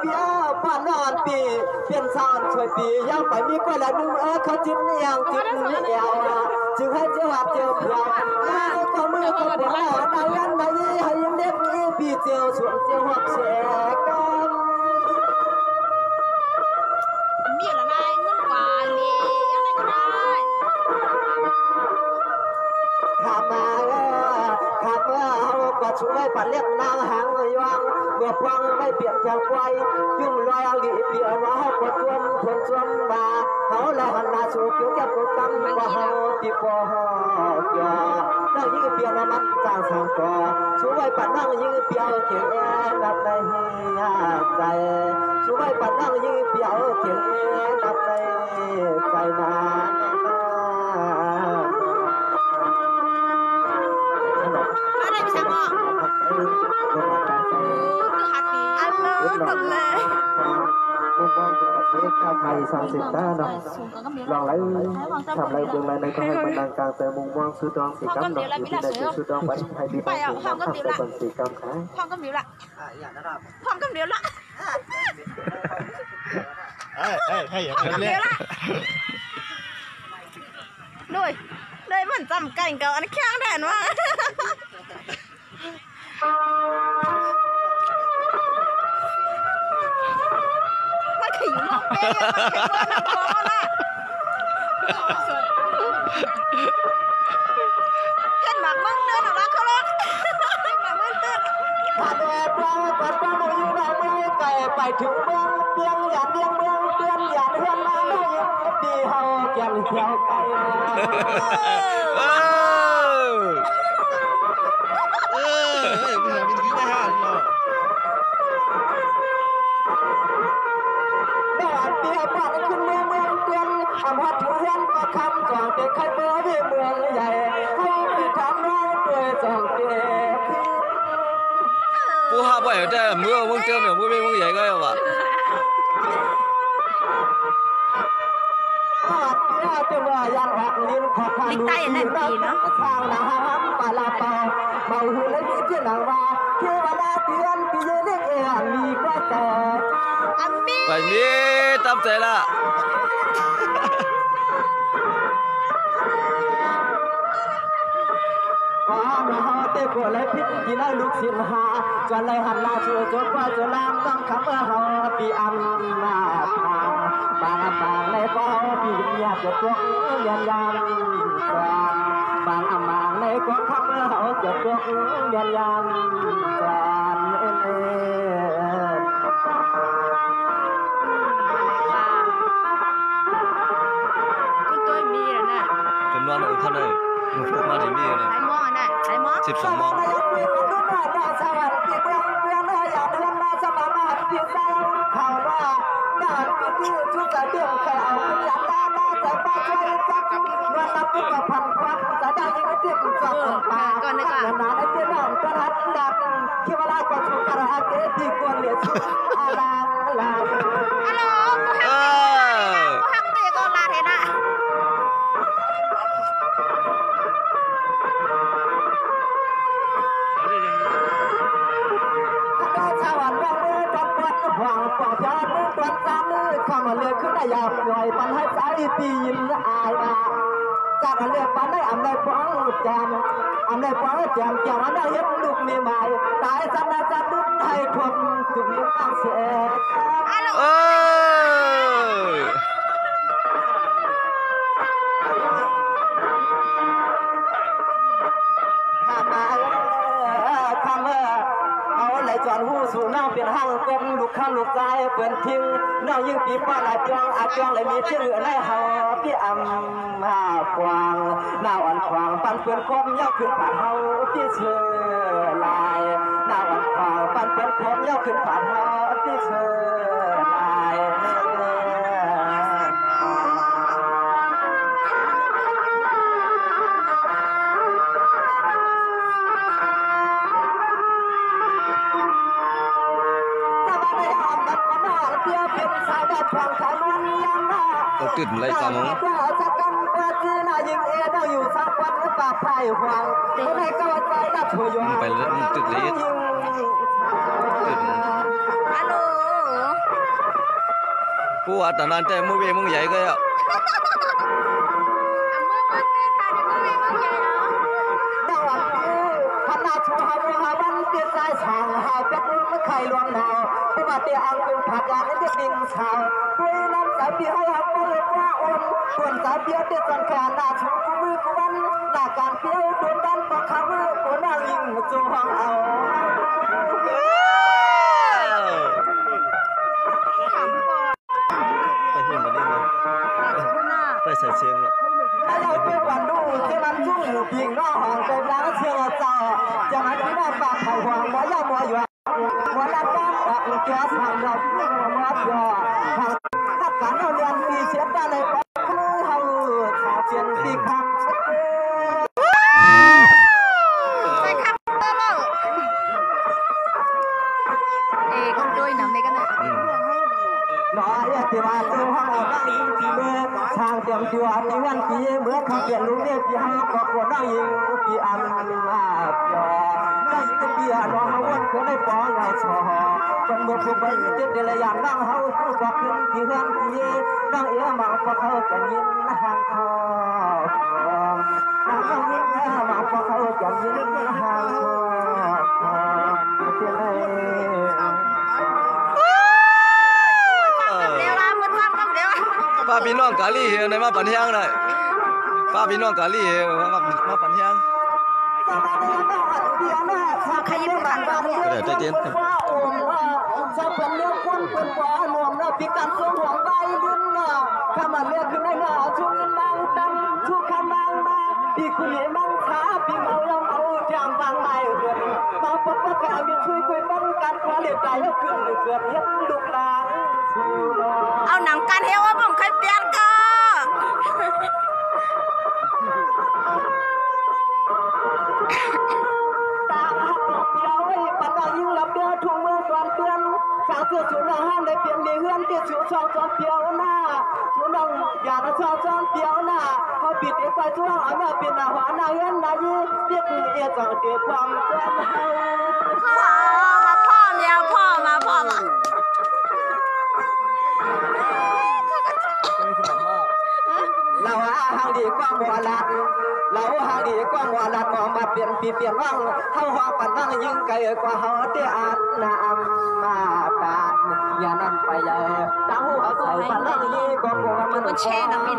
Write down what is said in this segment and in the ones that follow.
เปียป้านอนปีเปลี่ยนซานช่วยปียังไปมีกว่าละนุ่มเออเขาจิ้มอย่างจิ้มนี่เอวจึงให้เจ้าหับเจ้าเพียวก็มือก็ปวดนายันนายให้ยิ้มเด็กนี้ปีเจียวสวนเจียวหับแฉกั ก็ช่วยปัดเลี้ยงนางหางยวงเมื่อฟังไม่เปลี่ยนจากไฟยุ่งลอยเอาดีเปลี่ยนมาเขาก็ชวนชวนชวนมาเขาล้วหันมาสู่เกี่ยวกับกกำว่าเขาที่ปอเกี่ยวนั่งยิงเปลี่ยนมันจางสางก่อช่วยปัดนั่งยิงเปลี่ยวเขียนดับในใจช่วยปัดนั่งยิงเปลี่ยวเขียนดับในใจนา ไทยสามสิบหน้าเนาะลองไล่ทำไรเบื้องไรในก็ให้มันดังกลางแต่มุมมองสุดดองสีกำเนาะอยู่ที่ใดจุดสุดดองไว้ให้ดีบ้างสีกำทำแต่บนสีกำค่ะพร้อมกับมิวละพร้อมกับมิวละเฮ้ยเฮ้ยเฮ้ยอย่าพร้อมไปกับเล่มินวละด้วยเลยมือนจำไก่เก่าอันแข้งแดนว่า ขยุ่มเมันขยุ่มนักร้องน่ะเห็นหมากมั่งเดินออกมาเขาลกหมากมั่งเดินถ้าแดดร้อนกัดป้าเราอยู่ในมือไก่ไปถึงเมืองเปียงหยาเลียงเมืองเปียงหยาเฮือนมาหน่อยดีเฮาแก่นเที่ยวไก่เออเออเฮ้ยมึงอย่าไปทิ้งอาหรเนาะ บ้านขึ้นเมืองเมืองเตือนคำฮัดเพื่อนก็คำจองเด็กใครเบอร์เมืองใหญ่ให้ไปทำร้ายด้วยจองเด็กผู้ห้าบ่อยแต่เมื่อวงเตือนเนี่ยผู้เป็นองใหญ่ก็ยังว่าลิกใต้นั่นดีเนาะทางนะฮะปลาเปาเบาหูและดีขึ้นหลังว่าเทวดาเตือนปีเลี้เอ๋มีก็แต่ ไปมีตั้มใจละหาหาเตะกวดไรพิษกีฬาลูกศิลหาจวเลยหันลาชัวจดว่าจะนลามต้องคำว่าหอปีอันนาทางบางบางในเป้าปีเมียจดพวกเรียนยันกวาบางอำมางในกวกคำว่าหอจดพวกเรียนยันกวางเอ็นเอ็น นอนองค์เขาเลยองพวกมาถึงนี่เลยไอ้มอน่ะไอ้มอสิบสองมองก่อนนะก่อนนาได้เจอหนอมกระทัดดับเทวราชกว่าชุกระอาเกตีกวนเหลือชุอาลาลา ปรับสามมือข้ามาเลือกขึ้นได้ยาวปล่อยปันให้ใจตีนอายอาจากเลือกปันได้อันได้ฟ้องแจมอันได้ฟ้องแจมแจมอันได้เห็นลูกมีใหม่ตายสันดาจะดุนให้ทวมถึงตั้งเสียเออทำเอาไหลจวนหูสูงน้าเป็นห้างเป็ ลูกชางลูกใจเปื่อนทิ้งน้องยิ่งปีป้าลาจองอาจองเลยมีชื่อในเฮาพี่อำมาควางหน้าอ่อนควางปันเปื่อนคมยาวขึ้นผ่านเฮาพี่เชื่อลายหน้าอ่อนควางปันเปื่อนคมยาวขึ้นผ่านเฮาพี่เชื่อลาย ติดจีนานายิงเอต้องอยู่สักวันก็ป่าไผ่หวังเมื่อไหร่ก็ว่าใจน่าถวยงไปแล้วมันติดลิ้นฮัลโหลกูว่าตนนั้นแต่มึงเวยมึงใหญ่ก็อะอะเมื่อมันเป็นค่ะเดี๋ยมีบางอย่างเนาะดาวพันนาชัวหาบัวหาวันเตียใจสางหายเป็ดไม่ไข่รวมหนาวไม่เตียอังเป็นผัดยาและเด็กดินชาวด้วยน้ำสายเบียร์ให้ อ่อนส่วนสายเบียร์เด็ดสันแขนหน้าชูมือกูวันหน้าการเปี้ยวโดนดันประคับมือกูนั่งยิงจูห้องเอาถามก่อนไปหุ่นมาดิเลยคุณน่ะไปใส่เชียงหรอกถ้าเราเปี้ยววันดูที่มันชุ่มพิงน้องห้องเป็นล้างเชื่อเจ้าจะมาดูหน้าปากไข่หวงหัวยามัวอยู่หัวละก้างออกแก้สามดอกหัวมัดยอทางทักการเอาเรียนปีเชียดได้เลย เชียนปีคำไปครับเตอร์แล้วเอ้คนด้วยน้ำในกันนะอืมน้อยที่ว่าซื้อห้องนั่งยิงทีเมื่อทางเตรียมตัวมีวันปีเมื่อเขาเปลี่ยนลูกเนี่ยปีห้าก็ควรนั่งยิงปีอันมาจอนั่งยิงปีอันน้องเขาวันเคยได้ปองไงชอจน เมื่อผู้บริจิตเดลยามนั่งเขาสู้กับขึ้นที่เฮือนปีนั่งเอ๋มาพอเขาจะยินห่างคอนั่งยิงมาพอเขาจะยินห่างคอเพื่อเออเดี๋ยวว่าป้าพี่น้องกาลีเฮในมาปันเฮียงได้ป้าพี่น้องกาลีเฮมามาปันเฮียงใครยังไม่ผ่านบ้างเนี่ยเดี๋ยวใจเย็น ว่าโอมว่าจะเป็นเรื่องคนเป็นว่าหนวมเนาะพิการทรงหวงใบดินนาะถ้ามันเลือกขึ้นได้เนาชุนบางตั้งชุกคำบางมาพี่คุณเห็นบางขาพี่เมายังเอาจางบางใบเกิดมาพบว่าแกมีช่วยคุยป้องกันความเหลียดใจยกขึ้นเกิดเห็นลูกหลานเนาะเอาหนังการเฮว่าผมเคยเปลี่ยนก็ สาวเสื้อสูงห้ามได้เปลี่ยนดีเฮือนที่สูงชอบจอมเปียวหน้าสูงน้อ เปลี่ยนปีเปลี่ยนว่างเฮาหาปันว่างยิ่งไกลกว่าเฮาเตอาดน้ำมาตานอย่านั่นไปเลยตาหูเอาใส่ปันว่างยิ่งก็กลัวมันมันแช่น้ำมิน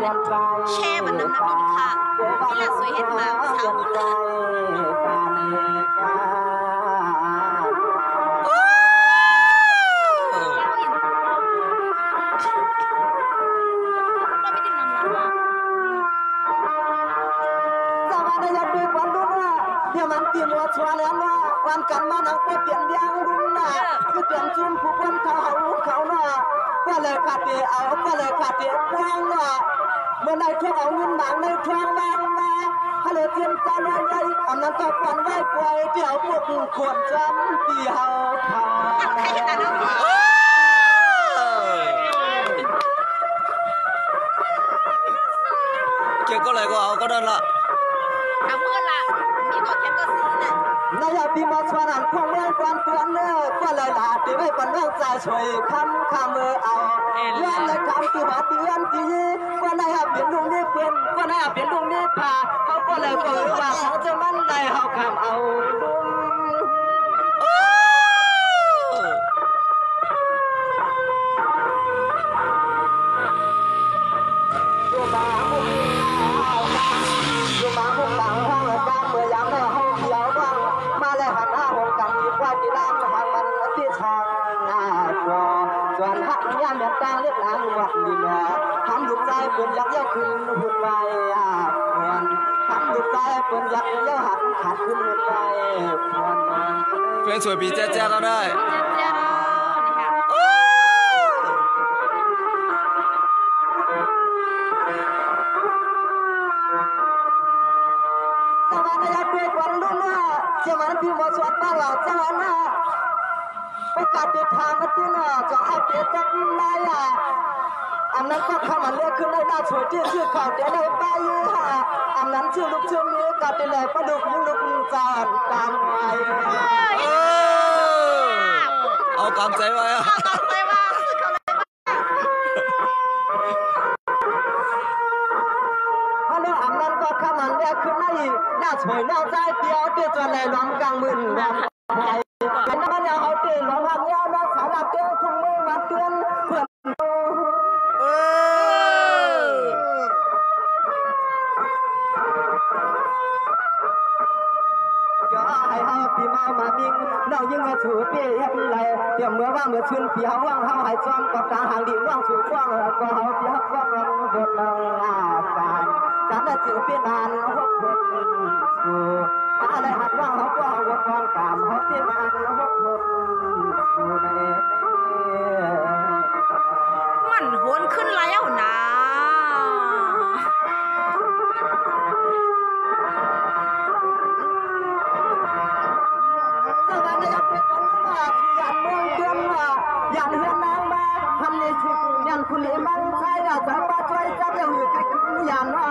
แช่มันน้ำน้ำมินค่ะนี่แหละสวยเห็นมากสาวใจกาเนกาวันกันมานังไปเปลี่ยนยางรุ่นน่ะคือเปลี่ยนชุมผู้คนเขาเขาเขาน่ะก็เลยขาดเดียเอาก็เลยขาดเดียกว้างน่ะเมื่อในช่วงเอาเงินหนังในช่วงบางมาฮัลโหลเตรียมจานใหญ่อันนั้นก็ปันไว้ปล่อยเดี๋ยวพวกขวดจำปีเฮาทำใครจะตัดเอาเออเกี่ยวก็อะไรก็เอาก็นั่ ปีมาชวนันพวงเมืองกวนตันเนื้อก็เลยลาตีไว้บนเรื่องใจช่วยคำคำเออเอาย้อนเลยคำที่มาเตือนที่ก็ได้หับเป็นลุงนี่เป็นก็ได้หับเป็นลุงนี่พาเขาก็เลยบอกว่าเขาจะมั่นใจเขาคำเอา ลูกใจเปิ่นยักเย้าหักขัดขึ้นหุ่นไว้ควรเพลงสวยปีแจ๊ๆก็ได้เจ้านี่ค่ะเออสวัสดีครับพี่คนดูนะเจ้ามันพี่มาสวดบ้านเราเจ้านะประกาศติดทางกันที่น่ะจะเอาเปรียบกันนายอะอันนั้นก็เข้ามาเรียกขึ้นได้หน้าช่วยที่ชื่อข่าวเดี๋ยวได้ไปฮะอันนั้นชื่อลูกชื่อนี้กับเป็นแหล่ประ ดุกลูกจานตามไว้เออเอากำใจไว้อะต่อไป อย่าให้เฮาปีมามามิงเรายิ่งมาสู่ปีเฮ็ดไรเดี๋ยวเมื่อว่าเมื่อชื่นเปีเฮาว่างเฮาให้ซ้อมกับกลาหางดีว่างสู่กว้างแล้วก็เฮาเปีฮักว่างบทนางอาการการได้จือปีนานฮกคนสู่อะไรหัดว่างเฮาก็เฮาวัดว่างตามเฮาปีนานฮกคนสู่ในมันโหนขึ้นแล้วนะ อย่างเฮือนนางมาทำในสิ่งยันคุณเอมันใช่ละจะมาช่วยจะเดี๋ยวอยู่กับยันว่า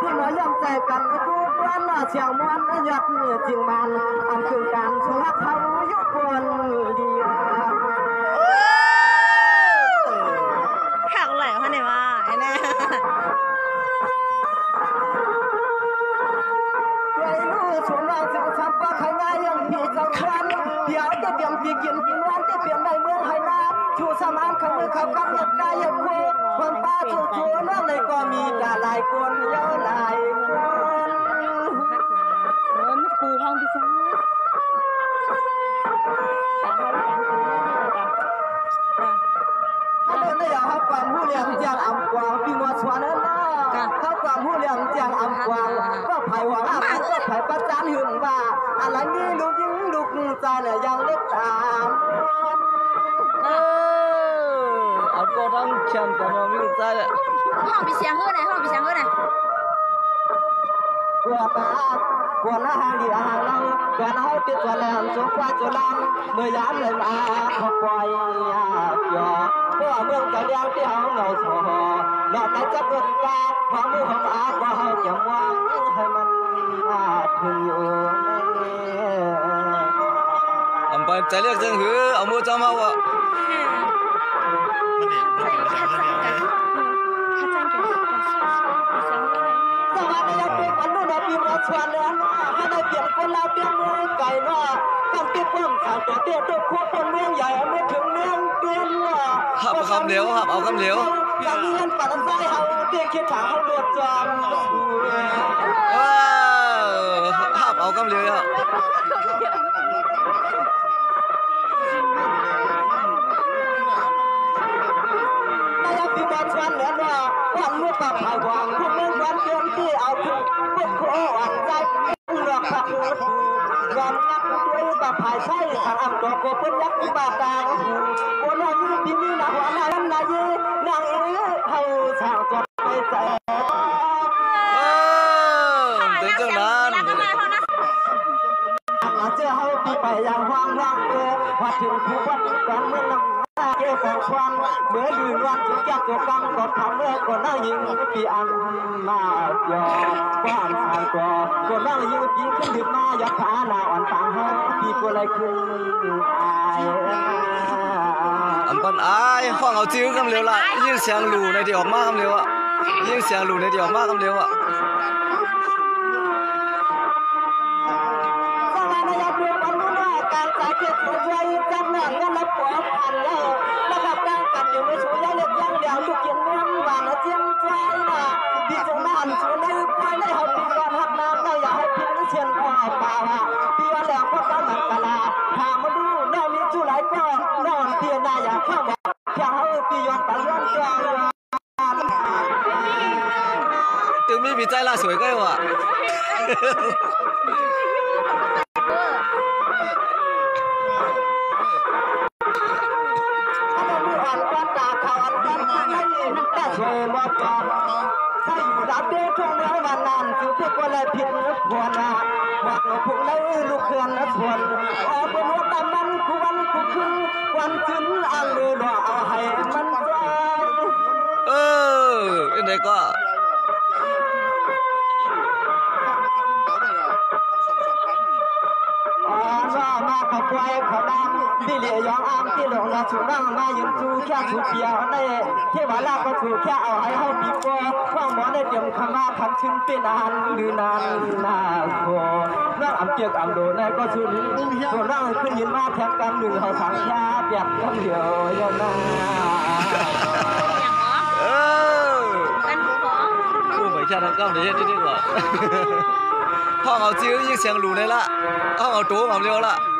ที่มาย่อมใจกันทุกวันว่าเชียงมันยัดเนี่ยจริงมันอันคือการสุรักเขาอยู่คนดี เขากำยับกายยับคู่คนป้าชูชูน้องเลยก็มีดาหลายคนเยอะหลายคนเออมันกูห้องพี่จ้าตาให้กันคือจ้ะจ้ะถ้าเนได้อย่างเขาความผู้เลี้ยงเจียงอำกวางปีมัวสวนนั่นนะเขาความผู้เลี้ยงจียงอำกวางก็ไผ่หวังอาก็ไผ่ประจานหึงว่าอะไรนี่ลูกยิงลูกใจเนี่ยยังเล็กตาม เออเอา ก็ทั้งแชมป์กับมาวิ่งใจอะห้องพี่เสียงเฮ้ยไหนห้องพี่เสียงเฮ้ยไหนกว่าตากว่าหน้าหางดีหางลังกว่าหน้าเขาติดตัวแพี่มาชวนเลยนะให้ได้เปลี่ยนคนเราเปลี่ยนเมืองไก่เนาตั้งที่เพิ่มสาวตัวเตี้ยตัวคู่คนเมืองใหญ่ไม่ถึงเมืองเดือนเนาะหับคำเหลวหับเอาคำเหลวจากนี้ยันปัดซ้ายเฮาเตี้ยคิดถามเขาเดือดจอมเออหับเอาคำเหลวอะนายพี่มาชวนเลยนะวันเมื่อปากไผ่หวังพวกเมืองวันเดือนที่เอาคือพวกโคอ่อน ลอกผักวันนักด้วยปากไผ่ใช่ทางอำตัวโคเพิ่นยักษ์บาดาโคนอายุปีนี้นะหัวหน้าลำนายนางเอ๋เฮาสาวตัวไปแต่เออเป็นจังนั้นแล้วก็มาเขานะอาเจ้าเฮาที่ไปอย่างว่างว่างเออว่าถึงผู้วัดการเมืองนำ เกี่ยวกับความเมื่อลืนวันถึงจากตัวกังก็ทำเมื่อคนนั่งยิงปีอันมาจอว่างทางก็คนนั่งยิงปีขึ้นดึกมาอยากขาหน้าอ่อนต่างเฮาปีก็เลยขึ้นอายอำปันอายฟังเอาจื้อคำเหลวละยิ่งเสียงหลูในที่ออกมาคำเหลวอะยิ่งเสียงหลูในที่ออกมาคำเหลวอะ ถึงมีปีใจ ก็ชูแค่เอาให้เฮาปีโป้ข้องหมอได้เตรียมคำว่าคำชื่นเป็นนานหรือนานนาโคนั่งอ่ำเกียกอำโดนก็ชุนตัวนั่งขึ้นยืนมาแทนกำหนึ่งเขาสังยาเปียกคำเดียวยนาอย่างเออกันหมอกูไม่แค่ทางก้าวเดี๋ยวเฮ็ดได้กว่าห้องเอาจื้อยิงเสียงหลูในละห้องเอาโตมาเร็วละสวัสดีครับทุกคนด้วยนะไม่าข้าเตียงมาเห็นดูมาเนาะอาจารย์เมื่อเกิดเป็นประสาทที่ไปตาจะเป็นกับตาผู้ที่นำเนาเรียบร้อดีก็เพื่อเลย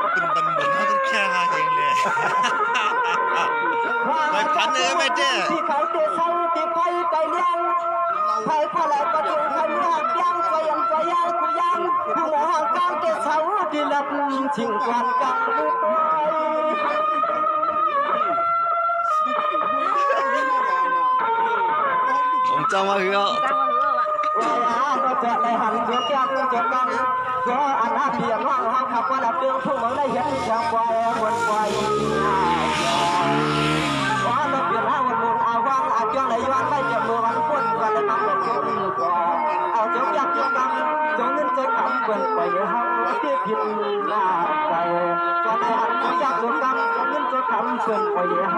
นไปเลี้ยงเลยควายเลี้ยงจนมืดขึ้นโคเพื่อนำเกี่ยวกับเขาปีนได้อ่าเหมือนวายอีสันนะเป็นบันเหมือนเขาต้องแค่หาเองเลยไม่พันเลยไม่เจ้ที่เขาเตะเขาที่ไปไปเลี้ยงไผ่พลายประตูไผ่เมืองยังไฟยังไฟยังกูยังกูหมอห่างกลางเตะเสาที่ลับชิงกวนกันดูไปผมจำมาคือเอาจังหวะเหรอวะวายา ก็จอันหน้าเพียงว่างห้องขับว่าดับเดืองทุ่งเมืองได้เห็นแสงไฟวนไฟว่าเราเปลี่ยนห้าวันมุนอาวังอาจ้องไหลย้อนไปจับมือวันพุ่นกันเลยมาเป็นจุดกว่าเอาจงอยากจงกำจงเงินใจกำเปินไปเฮาที่ผิดหน้าใจก็ได้หันจงอยากจงกำจงเงินใจกำเปินไปเฮา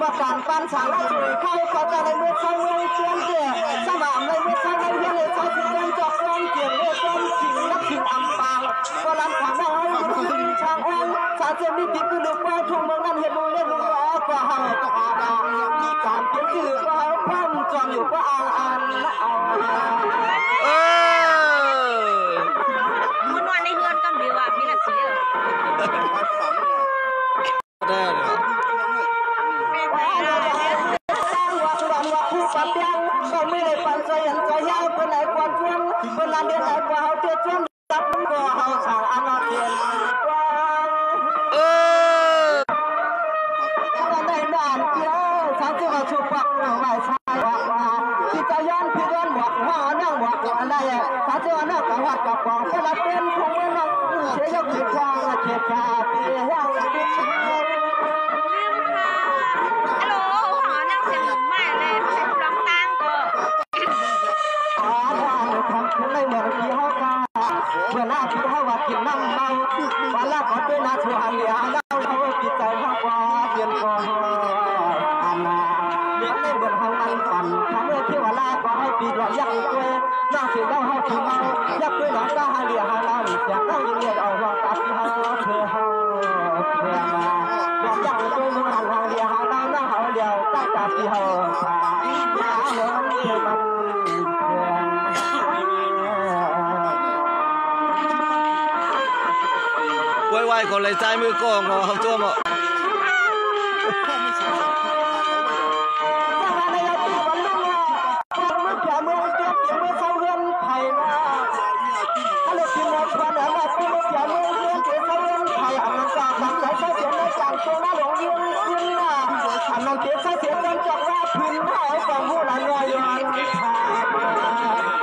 ประการปันสารเข้าก็จะในเมื่อเขาเรื่องเตือนเกี่ยสมามในเมื่อเขาเรื่องเลยเขาสิเรื่องจอกร้องเกี่ยงเรื่องต้นสิ่งนักสิ่งอัมปางก็รับความได้ให้ถึงช่างอ้อนสาเจมิติคือลูกแม่ทุ่งเมืองนั้นเห็นลุงเล่นลุงล้อก็เฮาก็อาดามีการเปลี่ยนชื่อก็เฮาพ่อมจอมอยู่ก็อาอ่านละเอาเออมันนอนในเฮือนกันเดียวอะพี่ละเสีย เใจมือกองเราเขาจ้วมอะ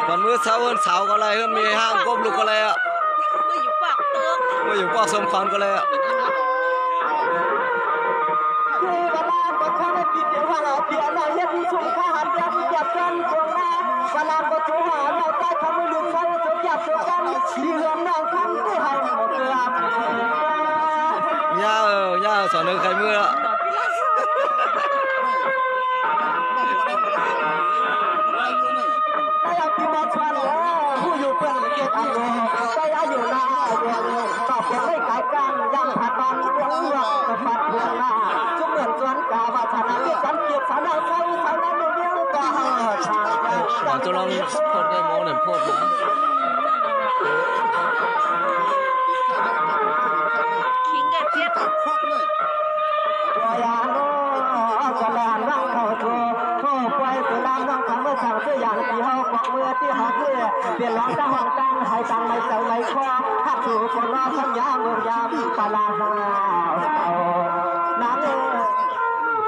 วันมื้อเช้าวันเสาร์ก็เลยมีห้างกบลูกก็เลยอะมืออยู่ปาก่อยู่กมาอยู่ปอกสมควันก็เพดนะคิงเก็บเก็บยาโนกะลานวังเข้าโทโทปล่อยสุรามน้องคำเมื่อสั่งเสื้ออย่างที่เฮากอกมือที่หาเพื่อเปลี่ยนร้องตั้งห้องตั้งให้ตังไม่ใส่ไม่คอหักสู่คนรอสัญญาเมืองยามปลาหาเอานางเอ้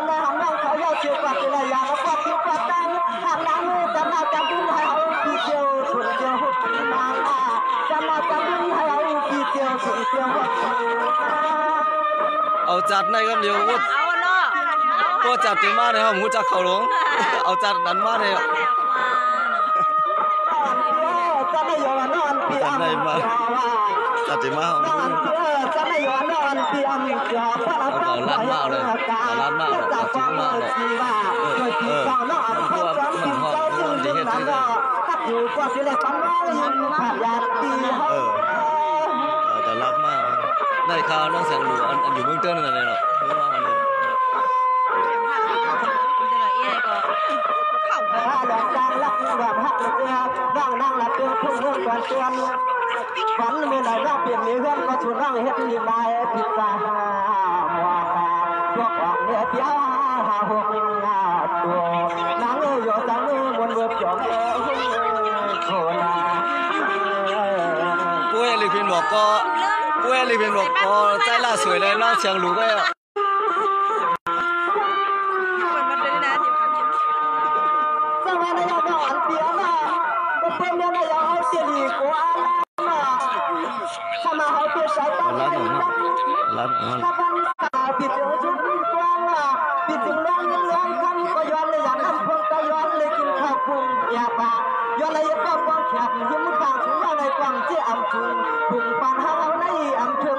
วเราจะเลยหางน้องเขาเยาเชียวกว่าเป็นระยะแล้วก็คิดว่าตั้งหางน้ำมือจะมาจำบุญให้เอาทีเดียวสุดเดียวหุบมาจะมาจำบุญให้เอาทีเดียวสุดเดียวหุบเอาจัดในคำเดียวว่าเอาเนาะเอาว่าจัดเต็มมากเลยครับหมูจักเขาหลงเอาจัดนั้นมากเลยอะจะไม่ยอมน อนเปียมจัดเต็มมากนอนเปียจะไม่ยอมนอนเปียมเจ้าพระพระพระยาจากความเมื่อชีว่าโดยที่เจ้านอนพระจอมกินเจ้าจึงจึงนั้นก็ถ้าอยู่ก็สิเลยปันว่ายินผ่านยาตีเฮาเอแต่รักมากได้ข่าวน้องแสงหลูอันอันอยู่เมืองเติ้นั่นเลยเนาะรู้ว่ามันเลยเดี๋ยวเอ๊ก็เข้าไปถ้อกจางลักแบบหักเรือร่างนั่งละเตือพุ่งเรื่องก่อนเตือ ฝันมือไหนร่าเปลี่ยนมีเพื่อนก็ชวนร่างเฮ็ดยิงได้ผิดตามัวตาพวกออกเนี่ยเดียวหาหกหาตัวนางเอ้ยอยู่จังมือบนเว็บจอมเอ้ยโคนาปุ้ยลิพินบอกก็ปุ้ยลิพินบอกก็ใจล่าสวยเลยน้องเชียงหลูก็มันมันเลยนะที่พันเจ็ดสมัยนั้นยังอ่อนเปียนะก็เป็นยังไงยังเอาเสียดีกว่านะถ้ามาเอาเปีย ใส่ตารักหนูมากรักหนูมากถ้าพันตาปิดเดียวชุดกว้างอะปิดถึงร้องร้องคำก็ย้อนเลยอย่างนั้นพงก็ย้อนเลยกินข้าวปุงอยาปลาย้อนเลยก็กว้างแคบยิ้มกลางถึงว่าในกวางที่อ่ำชุงปุงปานเฮาในอ่ำเชิง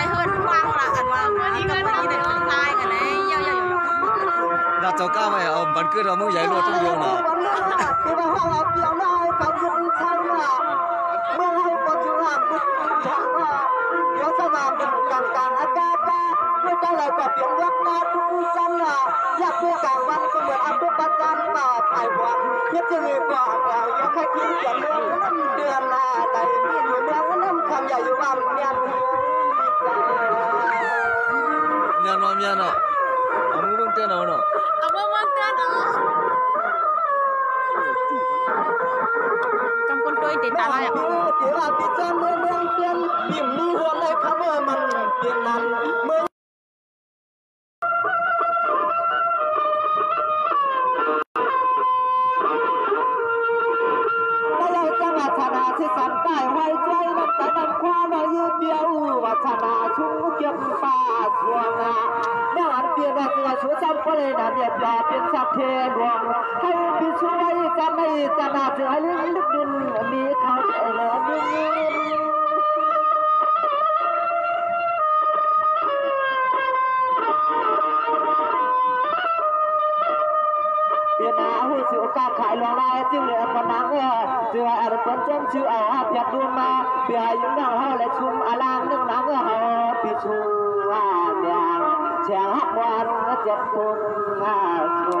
ๆน่าจะกล้าไหมเอาบันเกิดเอามือใหญ่รวดทุกเดียวนะที่ว่ 멍멍대나 오노 아 멍멍대나ำคนด้วยเตตาไรอะ เดี๋ยวพี่จอนเมืงเมืองเพื่อนนิ่มมือหัวเลยครับเมื่อมันเปลี่ยนนั้นเมืองไม่ได้จังาชนะที่สันใต้ เดียววัฒนาชุ่มเก็บป่าช่วงอะเมื่อวันเปลี่ยนได้ตัวชูซ้ำก็เลยนะเดียบยาเป็นสัพเพดวงให้พิช่วยกันไม่จะน่าเสือลึกลึกดินมีเขาใจแล้วดินเปียนาหูสิโอกาสขายลองลายจึงเหลือคนนั้งเออ จึงอาจเป็นจมชื่ออาเปียกดูมาเปียยุ่งน้องเฮาและชุมอลางนึ่งนังเฮาปิชูว่าเดียงเชียงฮักวันเจ็บปุ่นหาสุน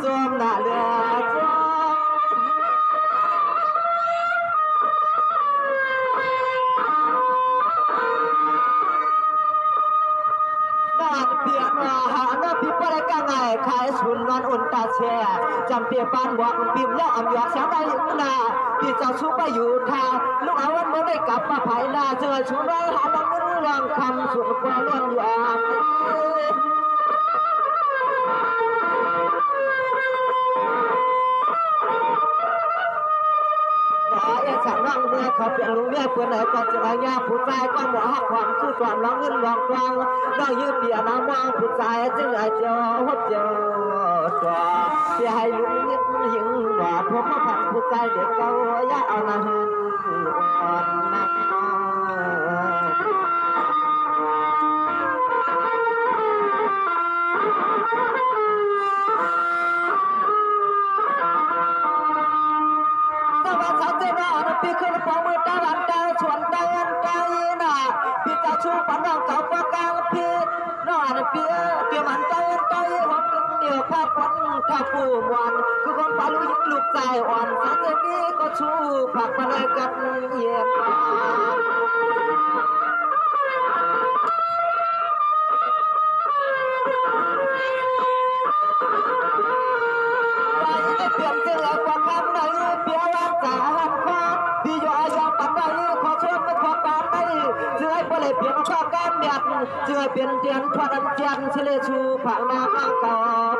ปีจอมหน้าเลือจอมนานเปียนว่าหาหน้าปีปลายกังไงขายสุนนอนอุ่นตาแอเอสั่งน้องเมื่อเขาเปลี่ยนลุงเมื่อเพื่อนไหนก็จะมาย่าผู้ชายก็หมอหักความชื่อความร้องเงินร้องกวางน้องยืดเปียน้ำมองผู้ชายจึงอาจจะหัวเจอตัวเสียให้ลุงยิงยิงหวาพวกพ่อผันผู้ชายเด็กเก่าอย่าเอามาหืนอ่อนนัก มเดียวภาพวันข้าปูมวันคือคนปาลุยลูกใจอ่อนสังเกตนี้ก็ชูผักมาเลยกันเย็นไปไม่เปลี่ยนเสื้อกว่าคำไหนเปียวันสาหันฟ้าพี่ยอยอมปันไหนขอชวนมาขอปานไหนเสื้อให้เปลี่ยนเปลี่ยนข้อการเบียดเสื้อเปลี่ยนเตียนทอดอันเจียนเฉลชูผักนามังก่อป้างกอะ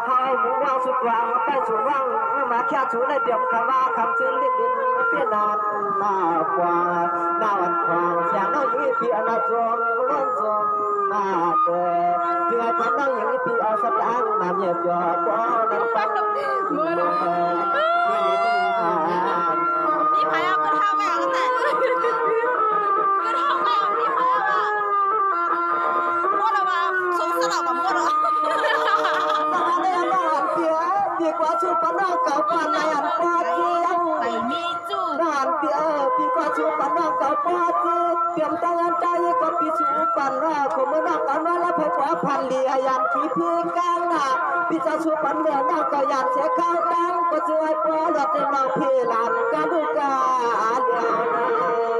พี่ยอดตามมาวางหัวใจพี่ยอดมาหยอดพาน้องเบียนว่าเฮาหมูว่างสุดวางไปสุดว่างมาแค่ชูในเดียมคำว่าคำชื่อเรียกดินเปียนานหน้ากวางหน้าวันควางเสียงน้องยี่เปียนาจงล้วนจงหน้าเกิดเพื่อทำน้องยี่เปีเอาสักอย่างน้ำเย็บยอดบ่น้ำปังมือพี่พายเอากระเท้าไม่เอาแต่กระเท้าไม่ นอกเก่าปานในอันปอเจียงไปมีจูนานปีเออปีกว่าชูปานอกเก่าปอเจีเตรียมตั้งใจก็ปีชูปันว่าคงเมื่อนอกกันว่าแล้วพบว่าพันเลียยันขี้พีกลางน่ะปีจะชูปันเมือนอกก็ยันเสียข้าวตั้งก็ช่วยปอหลอดในเราพี่ลานกันดูกัน